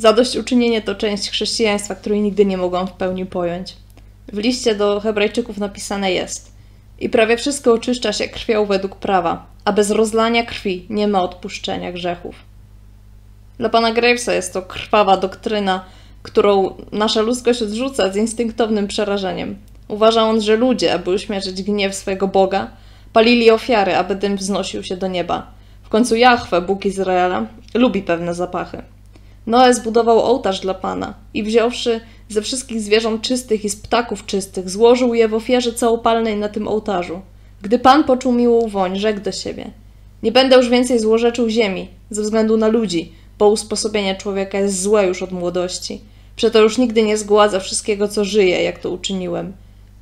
Zadośćuczynienie to część chrześcijaństwa, której nigdy nie mogłam w pełni pojąć. W liście do Hebrajczyków napisane jest: I prawie wszystko oczyszcza się krwią według prawa, a bez rozlania krwi nie ma odpuszczenia grzechów. Dla pana Gravesa jest to krwawa doktryna, którą nasza ludzkość odrzuca z instynktownym przerażeniem. Uważa on, że ludzie, aby uśmierzyć gniew swojego Boga, palili ofiary, aby dym wznosił się do nieba. W końcu Jahwe, Bóg Izraela, lubi pewne zapachy. Noe zbudował ołtarz dla Pana i wziąwszy ze wszystkich zwierząt czystych i z ptaków czystych, złożył je w ofierze całopalnej na tym ołtarzu. Gdy Pan poczuł miłą woń, rzekł do siebie: Nie będę już więcej złorzeczył ziemi, ze względu na ludzi, bo usposobienie człowieka jest złe już od młodości. Przeto już nigdy nie zgładza wszystkiego, co żyje, jak to uczyniłem.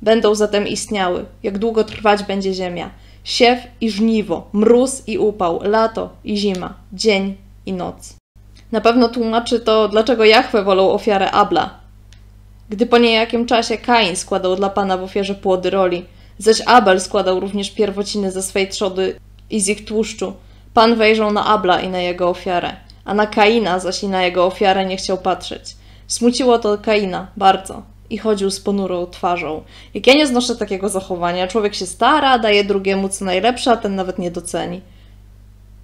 Będą zatem istniały, jak długo trwać będzie ziemia. Siew i żniwo, mróz i upał, lato i zima, dzień i noc. Na pewno tłumaczy to, dlaczego Jachwę wolą ofiarę Abla. Gdy po niejakim czasie Kain składał dla Pana w ofierze płody roli, zaś Abel składał również pierwociny ze swej trzody i z ich tłuszczu, Pan wejrzał na Abla i na jego ofiarę, a na Kaina zaś i na jego ofiarę nie chciał patrzeć. Smuciło to Kaina bardzo i chodził z ponurą twarzą. Jak ja nie znoszę takiego zachowania, człowiek się stara, daje drugiemu co najlepsze, a ten nawet nie doceni.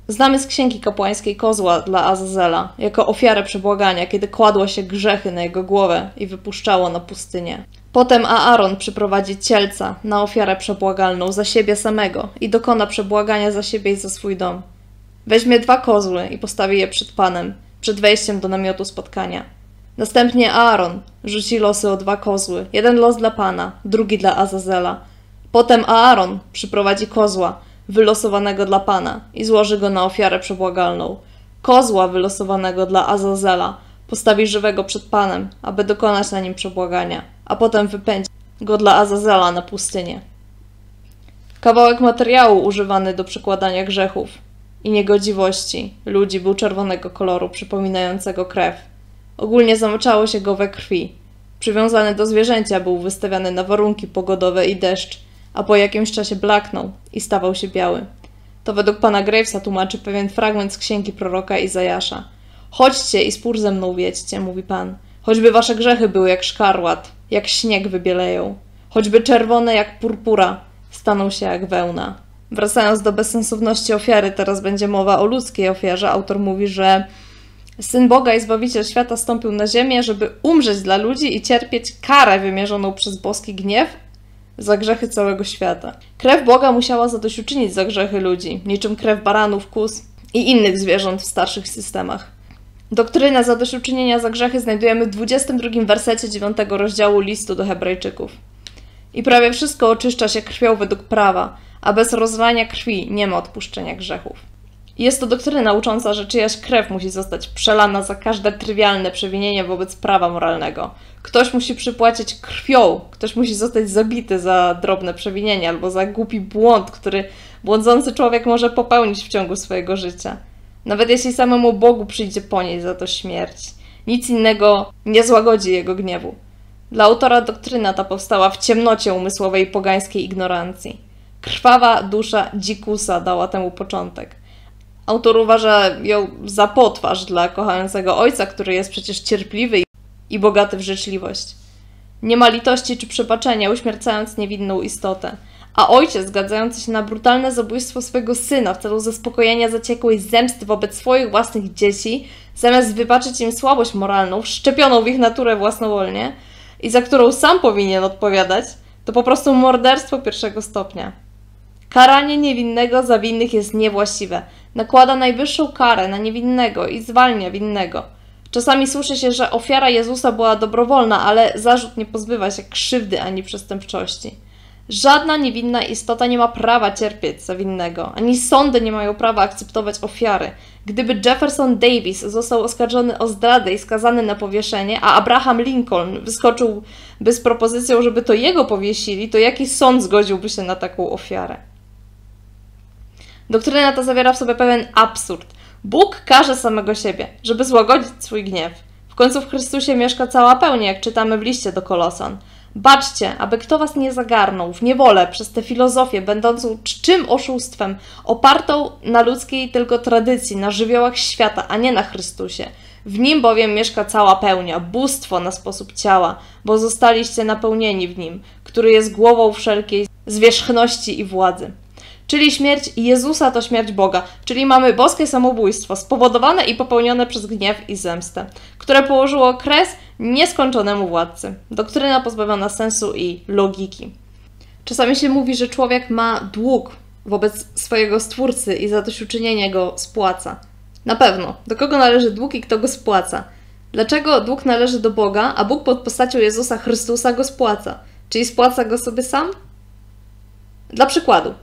Znamy z księgi kapłańskiej kozła dla Azazela jako ofiarę przebłagania, kiedy kładło się grzechy na jego głowę i wypuszczało na pustynię. Potem Aaron przyprowadzi cielca na ofiarę przebłagalną za siebie samego i dokona przebłagania za siebie i za swój dom. Weźmie dwa kozły i postawi je przed Panem, przed wejściem do namiotu spotkania. Następnie Aaron rzuci losy o dwa kozły, jeden los dla Pana, drugi dla Azazela. Potem Aaron przyprowadzi kozła, wylosowanego dla Pana i złoży go na ofiarę przebłagalną. Kozła wylosowanego dla Azazela postawi żywego przed Panem, aby dokonać na nim przebłagania, a potem wypędzi go dla Azazela na pustynię. Kawałek materiału używany do przekładania grzechów i niegodziwości ludzi był czerwonego koloru, przypominającego krew. Ogólnie zamaczało się go we krwi. Przywiązany do zwierzęcia był wystawiany na warunki pogodowe i deszcz, a po jakimś czasie blaknął i stawał się biały. To według pana Gravesa tłumaczy pewien fragment z księgi proroka Izajasza. Chodźcie i spór ze mną wiedźcie, mówi pan. Choćby wasze grzechy były jak szkarłat, jak śnieg wybieleją. Choćby czerwone jak purpura, staną się jak wełna. Wracając do bezsensowności ofiary, teraz będzie mowa o ludzkiej ofiarze. Autor mówi, że Syn Boga i Zbawiciel świata stąpił na ziemię, żeby umrzeć dla ludzi i cierpieć karę wymierzoną przez boski gniew za grzechy całego świata. Krew Boga musiała zadośćuczynić za grzechy ludzi, niczym krew baranów, kus i innych zwierząt w starszych systemach. Doktrynę zadośćuczynienia za grzechy znajdujemy w 22 wersecie 9 rozdziału listu do Hebrajczyków. I prawie wszystko oczyszcza się krwią według prawa, a bez rozlania krwi nie ma odpuszczenia grzechów. Jest to doktryna ucząca, że czyjaś krew musi zostać przelana za każde trywialne przewinienie wobec prawa moralnego. Ktoś musi przypłacić krwią, ktoś musi zostać zabity za drobne przewinienie albo za głupi błąd, który błądzący człowiek może popełnić w ciągu swojego życia. Nawet jeśli samemu Bogu przyjdzie ponieść za to śmierć. Nic innego nie złagodzi jego gniewu. Dla autora doktryna ta powstała w ciemnocie umysłowej pogańskiej ignorancji. Krwawa dusza dzikusa dała temu początek. Autor uważa ją za potwarz dla kochającego ojca, który jest przecież cierpliwy i bogaty w życzliwość. Nie ma litości czy przebaczenia, uśmiercając niewinną istotę. A ojciec, zgadzający się na brutalne zabójstwo swojego syna w celu zaspokojenia zaciekłej zemsty wobec swoich własnych dzieci, zamiast wybaczyć im słabość moralną, wszczepioną w ich naturę własnowolnie i za którą sam powinien odpowiadać, to po prostu morderstwo pierwszego stopnia. Karanie niewinnego za winnych jest niewłaściwe. Nakłada najwyższą karę na niewinnego i zwalnia winnego. Czasami słyszy się, że ofiara Jezusa była dobrowolna, ale zarzut nie pozbywa się krzywdy ani przestępczości. Żadna niewinna istota nie ma prawa cierpieć za winnego, ani sądy nie mają prawa akceptować ofiary. Gdyby Jefferson Davis został oskarżony o zdradę i skazany na powieszenie, a Abraham Lincoln wyskoczyłby z propozycją, żeby to jego powiesili, to jaki sąd zgodziłby się na taką ofiarę? Doktryna ta zawiera w sobie pewien absurd. Bóg każe samego siebie, żeby złagodzić swój gniew. W końcu w Chrystusie mieszka cała pełnia, jak czytamy w liście do Kolosan. Baczcie, aby kto was nie zagarnął w niewolę przez tę filozofię, będącą czczym oszustwem, opartą na ludzkiej tylko tradycji, na żywiołach świata, a nie na Chrystusie. W nim bowiem mieszka cała pełnia, bóstwo na sposób ciała, bo zostaliście napełnieni w nim, który jest głową wszelkiej zwierzchności i władzy. Czyli śmierć Jezusa to śmierć Boga, czyli mamy boskie samobójstwo spowodowane i popełnione przez gniew i zemstę, które położyło kres nieskończonemu władcy. Doktryna pozbawiona sensu i logiki. Czasami się mówi, że człowiek ma dług wobec swojego stwórcy i zadośćuczynienie go spłaca. Na pewno. Do kogo należy dług i kto go spłaca? Dlaczego dług należy do Boga, a Bóg pod postacią Jezusa Chrystusa go spłaca? Czyli spłaca go sobie sam? Dla przykładu.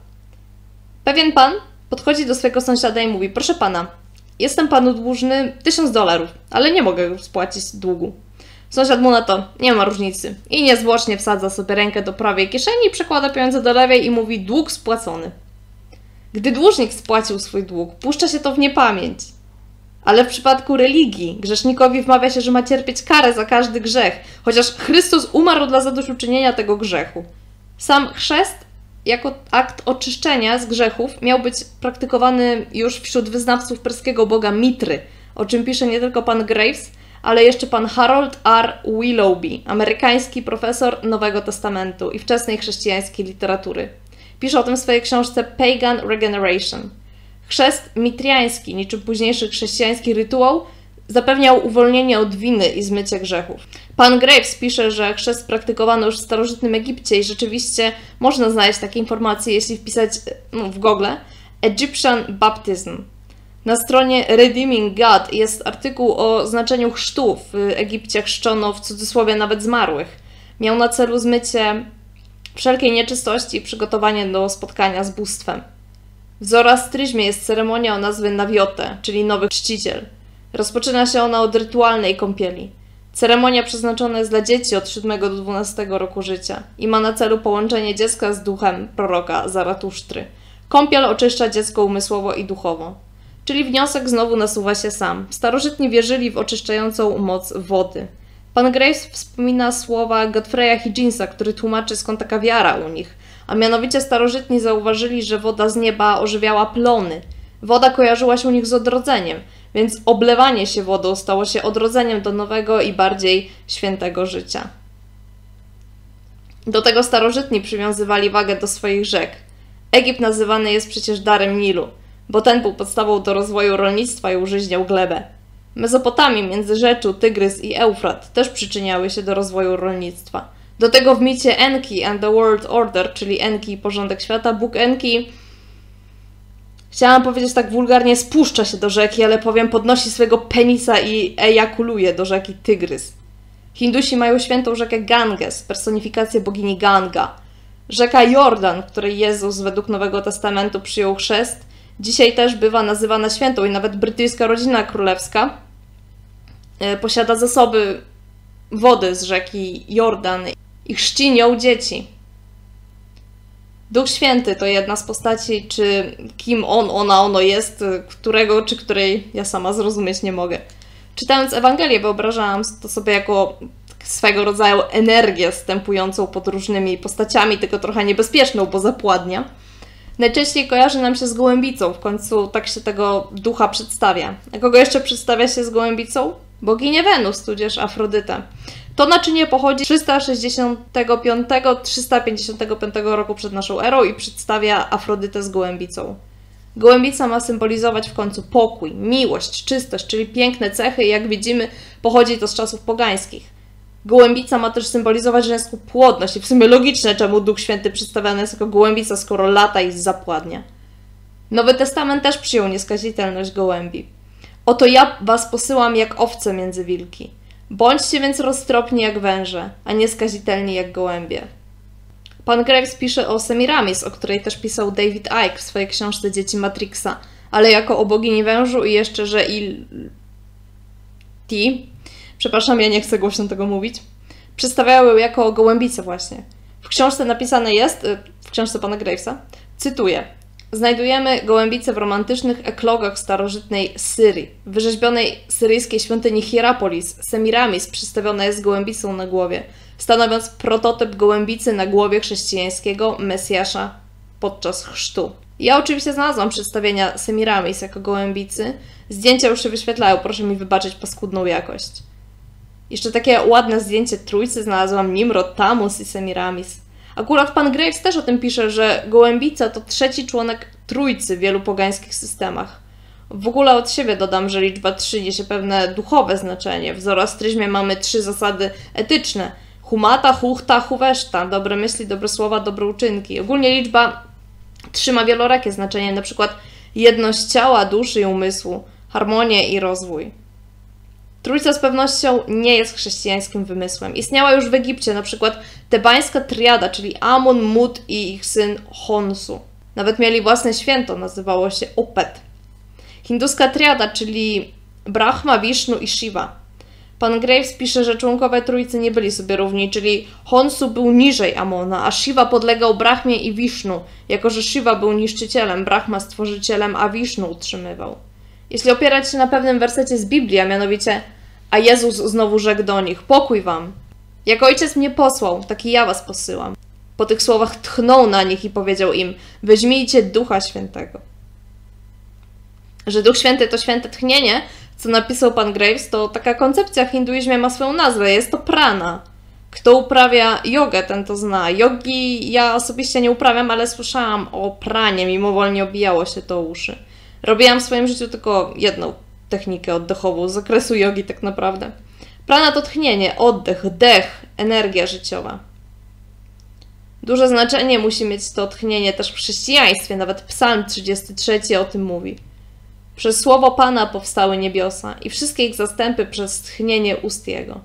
Pewien pan podchodzi do swojego sąsiada i mówi: Proszę pana, jestem panu dłużny tysiąc dolarów, ale nie mogę spłacić długu. Sąsiad mu na to, nie ma różnicy. I niezwłocznie wsadza sobie rękę do prawej kieszeni, przekłada pieniądze do lewej i mówi: Dług spłacony. Gdy dłużnik spłacił swój dług, puszcza się to w niepamięć. Ale w przypadku religii grzesznikowi wmawia się, że ma cierpieć karę za każdy grzech, chociaż Chrystus umarł dla zadośćuczynienia tego grzechu. Sam chrzest jako akt oczyszczenia z grzechów miał być praktykowany już wśród wyznawców perskiego boga Mitry, o czym pisze nie tylko pan Graves, ale jeszcze pan Harold R. Willoughby, amerykański profesor Nowego Testamentu i wczesnej chrześcijańskiej literatury. Pisze o tym w swojej książce Pagan Regeneration. Chrzest mitriański, niczym późniejszy chrześcijański rytuał, zapewniał uwolnienie od winy i zmycie grzechów. Pan Graves pisze, że chrzest praktykowano już w starożytnym Egipcie i rzeczywiście można znaleźć takie informacje, jeśli wpisać no, w Google Egyptian Baptism. Na stronie Redeeming God jest artykuł o znaczeniu chrztu. W Egipcie chrzczono w cudzysłowie nawet zmarłych. Miał na celu zmycie wszelkiej nieczystości i przygotowanie do spotkania z bóstwem. W Zoroastryzmie jest ceremonia o nazwie Nawiotę, czyli nowy czciciel. Rozpoczyna się ona od rytualnej kąpieli. Ceremonia przeznaczona jest dla dzieci od 7 do 12 roku życia i ma na celu połączenie dziecka z duchem proroka Zaratusztry. Kąpiel oczyszcza dziecko umysłowo i duchowo. Czyli wniosek znowu nasuwa się sam. Starożytni wierzyli w oczyszczającą moc wody. Pan Graves wspomina słowa Godfreya Higginsa, który tłumaczy skąd taka wiara u nich. A mianowicie starożytni zauważyli, że woda z nieba ożywiała plony. Woda kojarzyła się u nich z odrodzeniem, więc oblewanie się wodą stało się odrodzeniem do nowego i bardziej świętego życia. Do tego starożytni przywiązywali wagę do swoich rzek. Egipt nazywany jest przecież darem Nilu, bo ten był podstawą do rozwoju rolnictwa i użyźniał glebę. Mezopotamii, Międzyrzeczu, Tygrys i Eufrat też przyczyniały się do rozwoju rolnictwa. Do tego w micie Enki and the World Order, czyli Enki i porządek świata, Bóg Enki Chciałam powiedzieć tak wulgarnie, spuszcza się do rzeki, ale powiem, podnosi swego penisa i ejakuluje do rzeki Tygrys. Hindusi mają świętą rzekę Ganges, personifikację bogini Ganga. Rzeka Jordan, której Jezus według Nowego Testamentu przyjął chrzest, dzisiaj też bywa nazywana świętą i nawet brytyjska rodzina królewska e, posiada zasoby wody z rzeki Jordan i chrzci nią dzieci. Duch Święty to jedna z postaci, czy kim on, ona, ono jest, którego czy której ja sama zrozumieć nie mogę. Czytając Ewangelię, wyobrażałam to sobie jako swego rodzaju energię stępującą pod różnymi postaciami, tylko trochę niebezpieczną, bo zapładnia. Najczęściej kojarzy nam się z gołębicą, w końcu tak się tego ducha przedstawia. A kogo jeszcze przedstawia się z gołębicą? Boginię Wenus, tudzież Afrodytę. To naczynie pochodzi 365-355 roku przed naszą erą i przedstawia Afrodytę z gołębicą. Gołębica ma symbolizować w końcu pokój, miłość, czystość, czyli piękne cechy i jak widzimy pochodzi to z czasów pogańskich. Gołębica ma też symbolizować żeńską płodność i w sumie logiczne, czemu Duch Święty przedstawiany jest jako gołębica, skoro lata i zapładnia. Nowy Testament też przyjął nieskazitelność gołębi. Oto ja was posyłam jak owce między wilki. Bądźcie więc roztropni jak węże, a nie skazitelni jak gołębie. Pan Graves pisze o Semiramis, o której też pisał David Icke w swojej książce Dzieci Matrixa, ale jako o bogini wężu i jeszcze, że il... Ti, przepraszam, ja nie chcę głośno tego mówić, przedstawiały ją jako gołębicę właśnie. W książce napisane jest, w książce pana Gravesa, cytuję, znajdujemy gołębice w romantycznych eklogach starożytnej Syrii. W wyrzeźbionej syryjskiej świątyni Hierapolis Semiramis przedstawiona jest gołębicą na głowie, stanowiąc prototyp gołębicy na głowie chrześcijańskiego Mesjasza podczas chrztu. Ja oczywiście znalazłam przedstawienia Semiramis jako gołębicy. Zdjęcia już się wyświetlają, proszę mi wybaczyć paskudną jakość. Jeszcze takie ładne zdjęcie trójcy znalazłam Nimrod, Tamus i Semiramis. Akurat pan Graves też o tym pisze, że gołębica to trzeci członek trójcy w wielu pogańskich systemach. W ogóle od siebie dodam, że liczba 3 niesie pewne duchowe znaczenie. W zoroastryzmie mamy trzy zasady etyczne. Humata, huchta, huweszta. Dobre myśli, dobre słowa, dobre uczynki. Ogólnie liczba 3 ma wielorakie znaczenie, na przykład jedność ciała, duszy i umysłu, harmonię i rozwój. Trójca z pewnością nie jest chrześcijańskim wymysłem. Istniała już w Egipcie, na przykład tebańska triada, czyli Amun, Mut i ich syn Honsu. Nawet mieli własne święto, nazywało się Opet. Hinduska triada, czyli Brahma, Vishnu i Shiva. Pan Graves pisze, że członkowie trójcy nie byli sobie równi, czyli Honsu był niżej Amona, a Shiva podlegał Brahmie i Vishnu, jako że Shiva był niszczycielem, Brahma stworzycielem, a Vishnu utrzymywał. Jeśli opierać się na pewnym wersecie z Biblii, a mianowicie a Jezus znowu rzekł do nich, pokój wam. Jak ojciec mnie posłał, taki ja was posyłam. Po tych słowach tchnął na nich i powiedział im, weźmijcie Ducha Świętego. Że Duch Święty to święte tchnienie, co napisał pan Graves, to taka koncepcja w hinduizmie ma swoją nazwę, jest to prana. Kto uprawia jogę, ten to zna. Jogi ja osobiście nie uprawiam, ale słyszałam o pranie, mimowolnie obijało się to uszy. Robiłam w swoim życiu tylko jedną technikę oddechową z zakresu jogi tak naprawdę. Prana to tchnienie, oddech, dech, energia życiowa. Duże znaczenie musi mieć to tchnienie też w chrześcijaństwie, nawet Psalm 33 o tym mówi. Przez słowo Pana powstały niebiosa i wszystkie ich zastępy przez tchnienie ust Jego.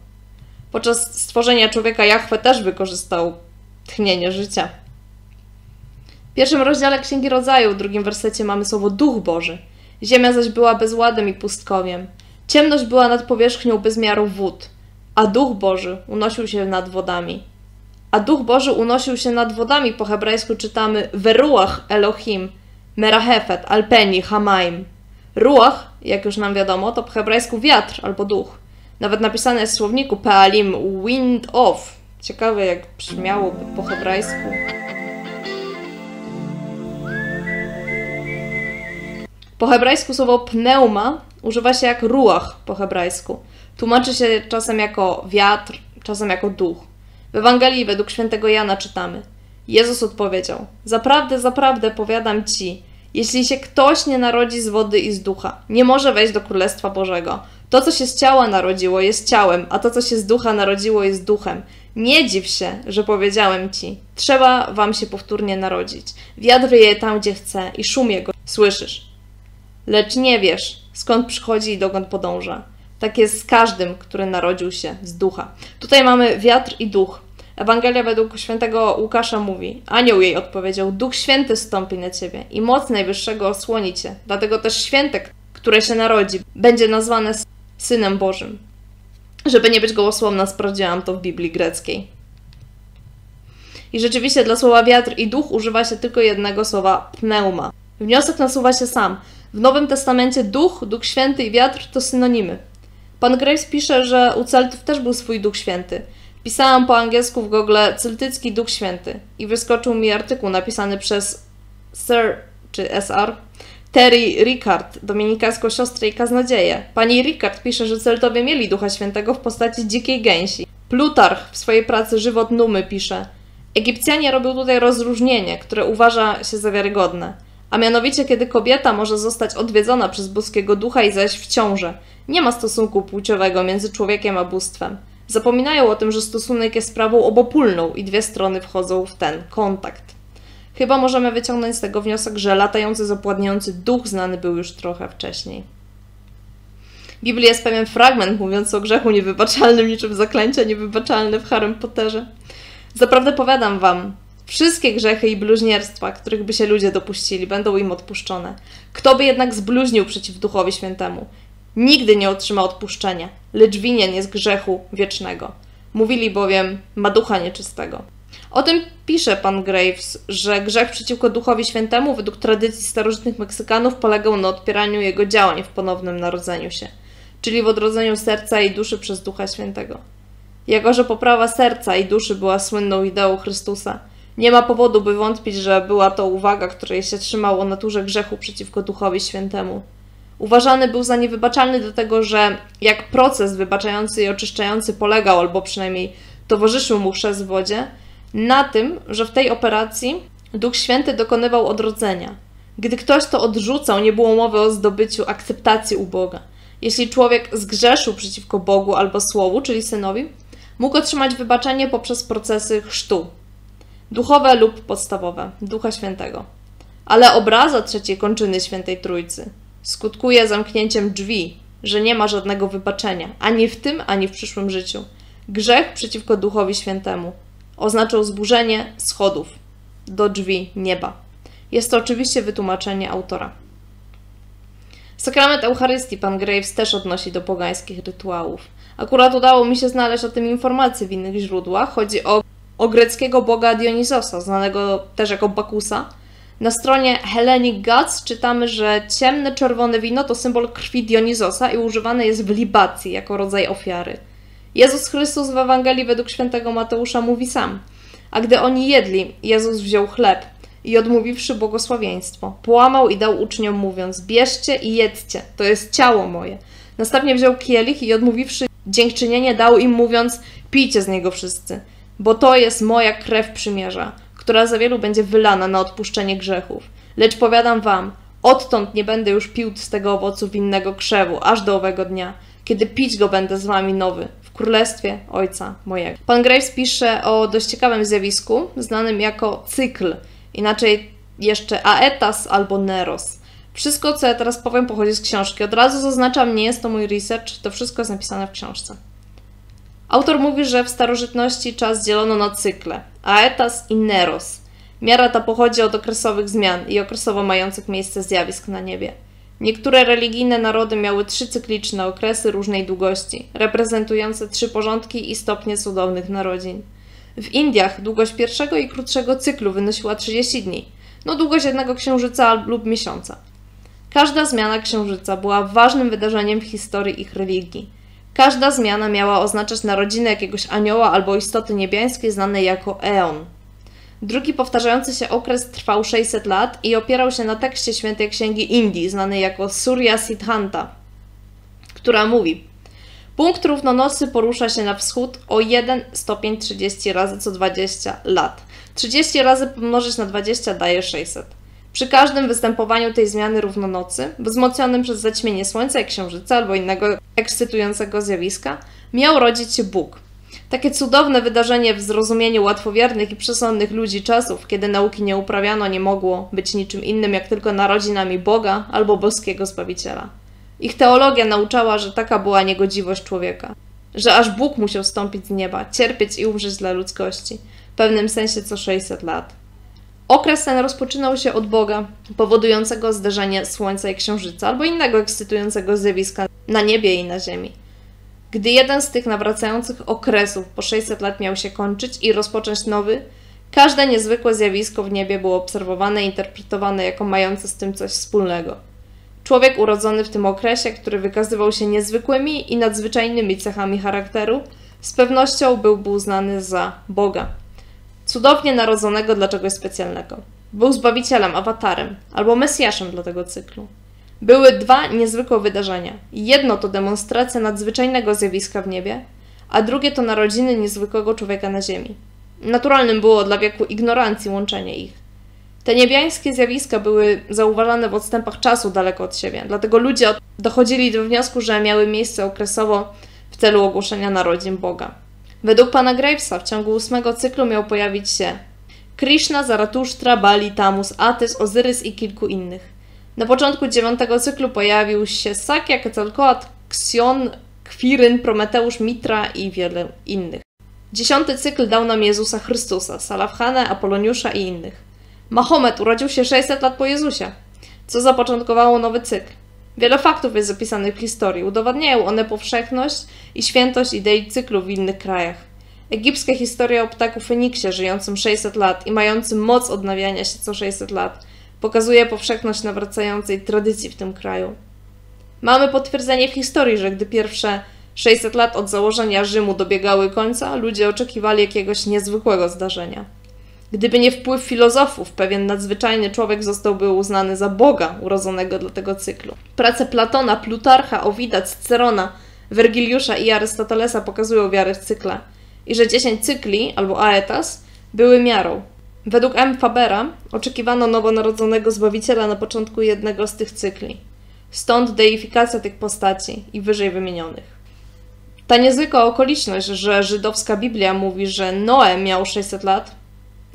Podczas stworzenia człowieka Jahwe też wykorzystał tchnienie życia. Pierwszym rozdziale Księgi Rodzaju, w drugim wersecie mamy słowo Duch Boży. Ziemia zaś była bezładem i pustkowiem. Ciemność była nad powierzchnią bezmiaru wód, a Duch Boży unosił się nad wodami. A Duch Boży unosił się nad wodami, po hebrajsku czytamy Veruach Elohim, Merahefet, Alpeni, Hamaim. Ruach, jak już nam wiadomo, to po hebrajsku wiatr albo duch. Nawet napisane jest w słowniku Pealim wind of. Ciekawe jak brzmiałoby po hebrajsku. Po hebrajsku słowo pneuma używa się jak ruach po hebrajsku. Tłumaczy się czasem jako wiatr, czasem jako duch. W Ewangelii według świętego Jana czytamy: Jezus odpowiedział: Zaprawdę, zaprawdę powiadam ci, jeśli się ktoś nie narodzi z wody i z ducha, nie może wejść do Królestwa Bożego. To, co się z ciała narodziło, jest ciałem, a to, co się z ducha narodziło, jest duchem. Nie dziw się, że powiedziałem ci: Trzeba wam się powtórnie narodzić. Wiatr wieje tam, gdzie chce i szum jego słyszysz. Lecz nie wiesz, skąd przychodzi i dokąd podąża. Tak jest z każdym, który narodził się z ducha. Tutaj mamy wiatr i duch. Ewangelia według świętego Łukasza mówi: Anioł jej odpowiedział: Duch Święty stąpi na ciebie i moc Najwyższego osłoni cię. Dlatego też świętek, które się narodzi, będzie nazwane synem Bożym. Żeby nie być gołosłowna, sprawdziłam to w Biblii greckiej. I rzeczywiście dla słowa wiatr i duch używa się tylko jednego słowa pneuma. Wniosek nasuwa się sam. W Nowym Testamencie duch, duch święty i wiatr to synonimy. Pan Graves pisze, że u Celtów też był swój duch święty. Pisałam po angielsku w Google Celtycki Duch Święty i wyskoczył mi artykuł napisany przez Sir, czy SR, Terry Ricard, dominikańską siostrę i kaznodzieję. Pani Ricard pisze, że Celtowie mieli Ducha Świętego w postaci dzikiej gęsi. Plutarch w swojej pracy Żywot Numy pisze Egipcjanie robią tutaj rozróżnienie, które uważa się za wiarygodne. A mianowicie, kiedy kobieta może zostać odwiedzona przez boskiego ducha i zaś w ciąży. Nie ma stosunku płciowego między człowiekiem a bóstwem. Zapominają o tym, że stosunek jest sprawą obopólną i dwie strony wchodzą w ten kontakt. Chyba możemy wyciągnąć z tego wniosek, że latający, zapładniający duch znany był już trochę wcześniej. W Biblii jest pewien fragment mówiący o grzechu niewybaczalnym, niczym zaklęcie niewybaczalne w Harrym Potterze. Zaprawdę powiadam wam, wszystkie grzechy i bluźnierstwa, których by się ludzie dopuścili, będą im odpuszczone. Kto by jednak zbluźnił przeciw Duchowi Świętemu, nigdy nie otrzyma odpuszczenia, lecz winien jest grzechu wiecznego. Mówili bowiem, ma ducha nieczystego. O tym pisze pan Graves, że grzech przeciwko Duchowi Świętemu według tradycji starożytnych Meksykanów polegał na odpieraniu jego działań w ponownym narodzeniu się, czyli w odrodzeniu serca i duszy przez Ducha Świętego. Jako, że poprawa serca i duszy była słynną ideą Chrystusa, Nie ma powodu, by wątpić, że była to uwaga, której się trzymał o naturze grzechu przeciwko Duchowi Świętemu. Uważany był za niewybaczalny dlatego, że jak proces wybaczający i oczyszczający polegał, albo przynajmniej towarzyszył mu chrzest w wodzie, na tym, że w tej operacji Duch Święty dokonywał odrodzenia. Gdy ktoś to odrzucał, nie było mowy o zdobyciu akceptacji u Boga. Jeśli człowiek zgrzeszył przeciwko Bogu albo Słowu, czyli Synowi, mógł otrzymać wybaczenie poprzez procesy chrztu, duchowe lub podstawowe, Ducha Świętego. Ale obraza trzeciej kończyny Świętej Trójcy skutkuje zamknięciem drzwi, że nie ma żadnego wybaczenia, ani w tym, ani w przyszłym życiu. Grzech przeciwko Duchowi Świętemu oznaczał zburzenie schodów do drzwi nieba. Jest to oczywiście wytłumaczenie autora. Sakrament Eucharystii pan Graves też odnosi do pogańskich rytuałów. Akurat udało mi się znaleźć o tym informacje w innych źródłach. Chodzi o, o greckiego boga Dionizosa, znanego też jako Bakusa. Na stronie Hellenic Gods czytamy, że ciemne czerwone wino to symbol krwi Dionizosa i używane jest w libacji jako rodzaj ofiary. Jezus Chrystus w Ewangelii według świętego Mateusza mówi sam: A gdy oni jedli, Jezus wziął chleb i odmówiwszy błogosławieństwo, połamał i dał uczniom, mówiąc: Bierzcie i jedzcie, to jest ciało moje. Następnie wziął kielich i odmówiwszy dziękczynienie, dał im, mówiąc: Pijcie z niego wszyscy, bo to jest moja krew przymierza, która za wielu będzie wylana na odpuszczenie grzechów. Lecz powiadam wam, odtąd nie będę już pił z tego owocu winnego krzewu, aż do owego dnia, kiedy pić go będę z wami nowy, w królestwie Ojca mojego. Pan Graves pisze o dość ciekawym zjawisku, znanym jako cykl, inaczej jeszcze aetas albo neros. Wszystko, co ja teraz powiem, pochodzi z książki. Od razu zaznaczam, nie jest to mój research, to wszystko jest napisane w książce. Autor mówi, że w starożytności czas dzielono na cykle aetas i neros. Miara ta pochodzi od okresowych zmian i okresowo mających miejsce zjawisk na niebie. Niektóre religijne narody miały trzy cykliczne okresy różnej długości, reprezentujące trzy porządki i stopnie cudownych narodzin. W Indiach długość pierwszego i krótszego cyklu wynosiła 30 dni, no długość jednego księżyca lub miesiąca. Każda zmiana księżyca była ważnym wydarzeniem w historii ich religii. Każda zmiana miała oznaczać narodzinę jakiegoś anioła albo istoty niebiańskiej znanej jako Eon. Drugi powtarzający się okres trwał 600 lat i opierał się na tekście świętej księgi Indii, znanej jako Surya Siddhanta, która mówi Punkt równonosy porusza się na wschód o 1 stopień 30 razy co 20 lat. 30 razy pomnożyć na 20 daje 600. Przy każdym występowaniu tej zmiany równonocy, wzmocnionym przez zaćmienie Słońca Księżyca albo innego ekscytującego zjawiska, miał rodzić się Bóg. Takie cudowne wydarzenie w zrozumieniu łatwowiernych i przesądnych ludzi czasów, kiedy nauki nie uprawiano, nie mogło być niczym innym jak tylko narodzinami Boga albo boskiego Zbawiciela. Ich teologia nauczała, że taka była niegodziwość człowieka, że aż Bóg musiał stąpić z nieba, cierpieć i umrzeć dla ludzkości, w pewnym sensie co 600 lat. Okres ten rozpoczynał się od Boga, powodującego zderzenie Słońca i Księżyca albo innego ekscytującego zjawiska na niebie i na Ziemi. Gdy jeden z tych nawracających okresów po 600 lat miał się kończyć i rozpocząć nowy, każde niezwykłe zjawisko w niebie było obserwowane i interpretowane jako mające z tym coś wspólnego. Człowiek urodzony w tym okresie, który wykazywał się niezwykłymi i nadzwyczajnymi cechami charakteru, z pewnością byłby uznany za Boga cudownie narodzonego dla czegoś specjalnego. Był zbawicielem, awatarem albo mesjaszem dla tego cyklu. Były dwa niezwykłe wydarzenia. Jedno to demonstracja nadzwyczajnego zjawiska w niebie, a drugie to narodziny niezwykłego człowieka na ziemi. Naturalnym było dla wieku ignorancji łączenie ich. Te niebiańskie zjawiska były zauważane w odstępach czasu daleko od siebie, dlatego ludzie dochodzili do wniosku, że miały miejsce okresowo w celu ogłoszenia narodzin Boga. Według pana Gravesa w ciągu ósmego cyklu miał pojawić się Krishna, Zaratusztra, Bali, Tamus, Atys, Ozyrys i kilku innych. Na początku dziewiątego cyklu pojawił się Sakya, Quetzalcoatl, Xion, Kwiryn, Prometeusz, Mitra i wiele innych. Dziesiąty cykl dał nam Jezusa Chrystusa, Salafhanę, Apoloniusza i innych. Mahomet urodził się 600 lat po Jezusie, co zapoczątkowało nowy cykl. Wiele faktów jest zapisanych w historii. Udowadniają one powszechność i świętość idei cyklu w innych krajach. Egipska historia o ptaku Feniksie żyjącym 600 lat i mającym moc odnawiania się co 600 lat pokazuje powszechność nawracającej tradycji w tym kraju. Mamy potwierdzenie w historii, że gdy pierwsze 600 lat od założenia Rzymu dobiegały końca, ludzie oczekiwali jakiegoś niezwykłego zdarzenia. Gdyby nie wpływ filozofów, pewien nadzwyczajny człowiek zostałby uznany za Boga urodzonego dla tego cyklu. Prace Platona, Plutarcha, Owida, Cycerona, Wergiliusza i Arystotelesa pokazują wiarę w cykle i że 10 cykli, albo aetas, były miarą. Według M. Fabera oczekiwano nowonarodzonego Zbawiciela na początku jednego z tych cykli. Stąd deifikacja tych postaci i wyżej wymienionych. Ta niezwykła okoliczność, że żydowska Biblia mówi, że Noe miał 600 lat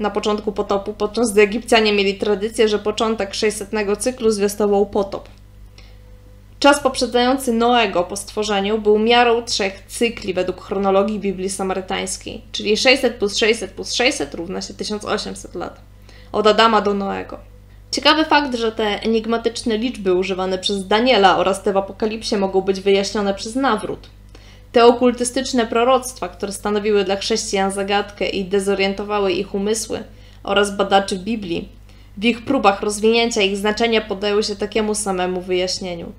na początku potopu, podczas gdy Egipcjanie mieli tradycję, że początek 600 cyklu zwiastował potop. Czas poprzedzający Noego po stworzeniu był miarą trzech cykli według chronologii Biblii Samarytańskiej, czyli 600 plus 600 plus 600 równa się 1800 lat. Od Adama do Noego. Ciekawy fakt, że te enigmatyczne liczby używane przez Daniela oraz te w Apokalipsie mogą być wyjaśnione przez nawrót. Te okultystyczne proroctwa, które stanowiły dla chrześcijan zagadkę i dezorientowały ich umysły oraz badaczy Biblii, w ich próbach rozwinięcia ich znaczenia poddają się takiemu samemu wyjaśnieniu.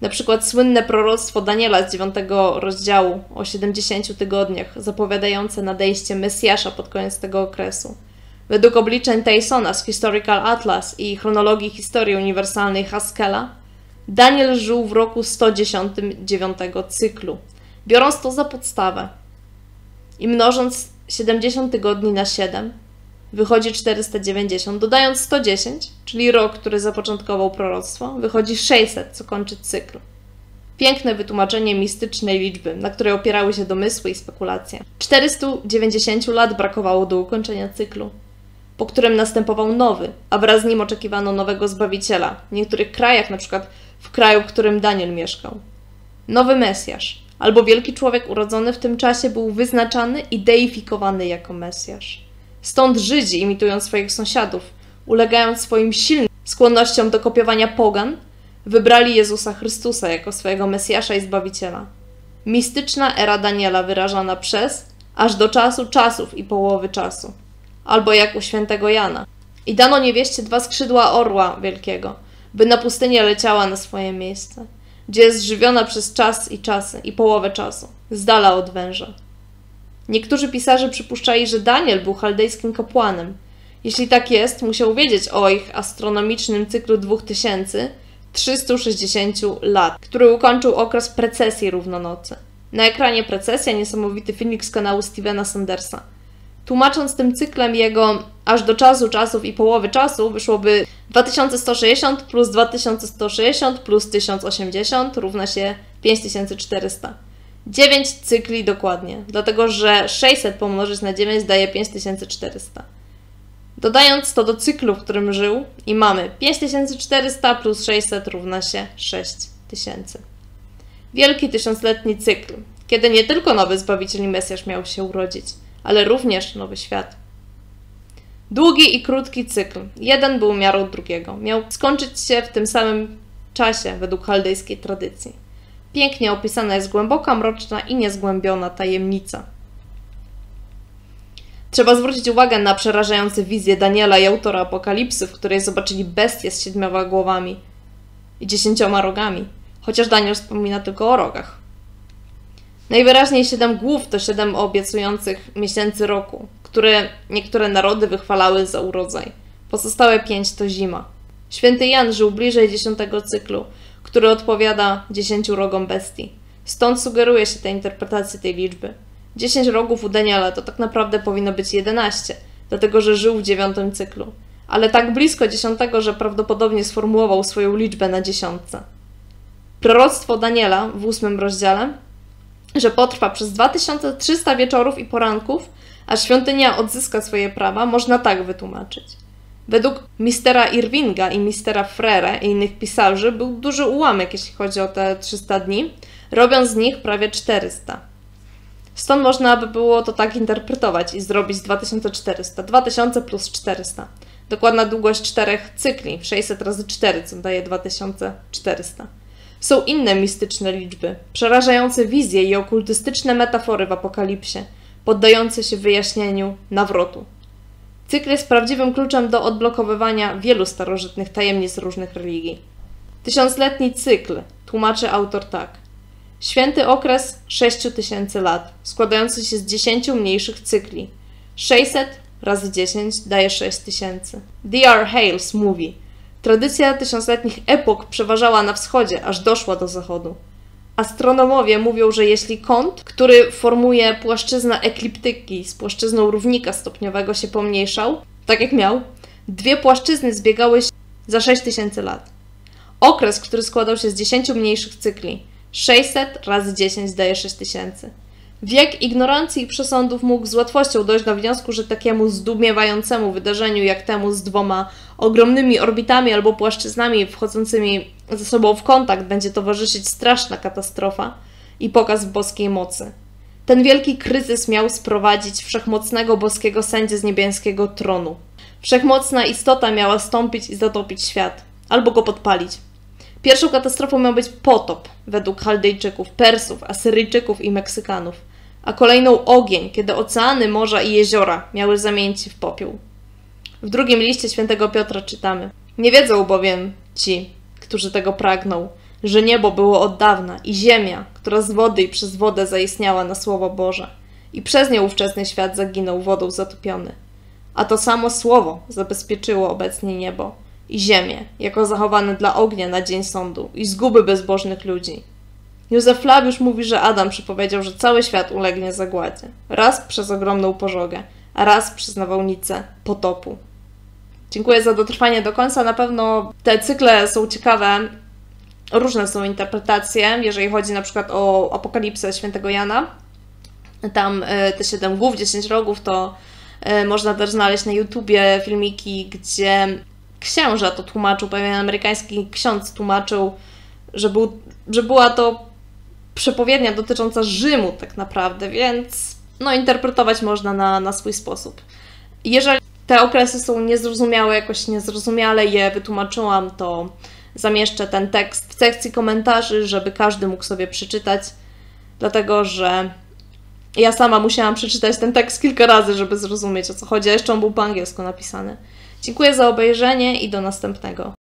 Na przykład słynne proroctwo Daniela z 9 rozdziału o 70 tygodniach, zapowiadające nadejście Mesjasza pod koniec tego okresu. Według obliczeń Tysona z Historical Atlas i chronologii historii uniwersalnej Haskella, Daniel żył w roku 119 cyklu, biorąc to za podstawę i mnożąc 70 tygodni na 7, wychodzi 490, dodając 110, czyli rok, który zapoczątkował proroctwo, wychodzi 600, co kończy cykl. Piękne wytłumaczenie mistycznej liczby, na której opierały się domysły i spekulacje. 490 lat brakowało do ukończenia cyklu, po którym następował nowy, a wraz z nim oczekiwano nowego Zbawiciela, w niektórych krajach, np. w kraju, w którym Daniel mieszkał. Nowy Mesjasz, albo wielki człowiek urodzony w tym czasie był wyznaczany i deifikowany jako Mesjasz. Stąd Żydzi, imitując swoich sąsiadów, ulegając swoim silnym skłonnościom do kopiowania pogan, wybrali Jezusa Chrystusa jako swojego Mesjasza i Zbawiciela. Mistyczna era Daniela wyrażana przez aż do czasu czasów i połowy czasu. Albo jak u świętego Jana. I dano niewieście dwa skrzydła orła wielkiego, by na pustynię leciała na swoje miejsce, gdzie jest żywiona przez czas i czasy i połowę czasu, z dala od węża. Niektórzy pisarze przypuszczali, że Daniel był chaldejskim kapłanem. Jeśli tak jest, musiał wiedzieć o ich astronomicznym cyklu 2360 lat, który ukończył okres precesji równonocy. Na ekranie precesja niesamowity filmik z kanału Stevena Sandersa. Tłumacząc tym cyklem jego aż do czasu czasów i połowy czasu, wyszłoby 2160 plus 2160 plus 1080 równa się 5400. 9 cykli dokładnie, dlatego że 600 pomnożyć na 9 daje 5400. Dodając to do cyklu, w którym żył, i mamy 5400 plus 600 równa się 6000. Wielki tysiącletni cykl, kiedy nie tylko nowy Zbawiciel i Mesjasz miał się urodzić, ale również nowy świat. Długi i krótki cykl. Jeden był miarą drugiego. Miał skończyć się w tym samym czasie według chaldejskiej tradycji. Pięknie opisana jest głęboka, mroczna i niezgłębiona tajemnica. Trzeba zwrócić uwagę na przerażające wizje Daniela i autora Apokalipsy, w której zobaczyli bestię z siedmioma głowami i dziesięcioma rogami, chociaż Daniel wspomina tylko o rogach. Najwyraźniej siedem głów to siedem obiecujących miesięcy roku, które niektóre narody wychwalały za urodzaj. Pozostałe pięć to zima. Święty Jan żył bliżej dziesiątego cyklu, który odpowiada dziesięciu rogom bestii. Stąd sugeruje się ta interpretacja tej liczby. Dziesięć rogów u Daniela to tak naprawdę powinno być jedenaście, dlatego że żył w dziewiątym cyklu. Ale tak blisko dziesiątego, że prawdopodobnie sformułował swoją liczbę na dziesiątce. Proroctwo Daniela w ósmym rozdziale, że potrwa przez 2300 wieczorów i poranków, a świątynia odzyska swoje prawa, można tak wytłumaczyć. Według mistera Irvinga i mistera Frere i innych pisarzy był duży ułamek, jeśli chodzi o te 300 dni, robiąc z nich prawie 400. Stąd można by było to tak interpretować i zrobić 2400. 2000 plus 400. Dokładna długość czterech cykli, 600 razy 4, co daje 2400. Są inne mistyczne liczby, przerażające wizje i okultystyczne metafory w apokalipsie, poddające się wyjaśnieniu nawrotu. Cykl jest prawdziwym kluczem do odblokowywania wielu starożytnych tajemnic różnych religii. Tysiącletni cykl tłumaczy autor tak. Święty okres 6000 lat, składający się z 10 mniejszych cykli. 600 razy 10 daje 6000. D.R. Hales mówi: Tradycja tysiącletnich epok przeważała na wschodzie, aż doszła do zachodu. Astronomowie mówią, że jeśli kąt, który formuje płaszczyzna ekliptyki z płaszczyzną równika stopniowego się pomniejszał, tak jak miał, dwie płaszczyzny zbiegały się za 6000 lat. Okres, który składał się z 10 mniejszych cykli, 600 razy 10 daje 6000. Wiek ignorancji i przesądów mógł z łatwością dojść do wniosku, że takiemu zdumiewającemu wydarzeniu jak temu z dwoma ogromnymi orbitami albo płaszczyznami wchodzącymi ze sobą w kontakt będzie towarzyszyć straszna katastrofa i pokaz boskiej mocy. Ten wielki kryzys miał sprowadzić wszechmocnego boskiego sędzię z niebieskiego tronu. Wszechmocna istota miała stąpić i zatopić świat, albo go podpalić. Pierwszą katastrofą miał być potop, według Chaldejczyków, Persów, Asyryjczyków i Meksykanów, a kolejną ogień, kiedy oceany, morza i jeziora miały zamienić się w popiół. W drugim liście świętego Piotra czytamy: Nie wiedzą bowiem ci, którzy tego pragną, że niebo było od dawna i ziemia, która z wody i przez wodę zaistniała na słowo Boże, i przez nią ówczesny świat zaginął wodą zatopiony. A to samo słowo zabezpieczyło obecnie niebo i ziemię, jako zachowane dla ognia na dzień sądu i zguby bezbożnych ludzi. Józef Flawiusz mówi, że Adam przepowiedział, że cały świat ulegnie zagładzie. Raz przez ogromną pożogę, a raz przez nawałnicę potopu. Dziękuję za dotrwanie do końca. Na pewno te cykle są ciekawe. Różne są interpretacje, jeżeli chodzi na przykład o apokalipsę świętego Jana. Tam e, te siedem głów, 10 rogów, to e, można też znaleźć na YouTubie filmiki, gdzie księża to tłumaczył, pewien amerykański ksiądz tłumaczył, że, był, że była to przepowiednia dotycząca Rzymu tak naprawdę, więc no interpretować można na, na swój sposób. Jeżeli te okresy są niezrozumiałe, jakoś niezrozumiale je wytłumaczyłam, to zamieszczę ten tekst w sekcji komentarzy, żeby każdy mógł sobie przeczytać, dlatego że ja sama musiałam przeczytać ten tekst kilka razy, żeby zrozumieć o co chodzi, a jeszcze on był po angielsku napisany. Dziękuję za obejrzenie i do następnego.